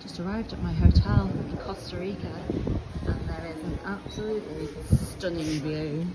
Just arrived at my hotel in Costa Rica and there is an absolutely stunning view.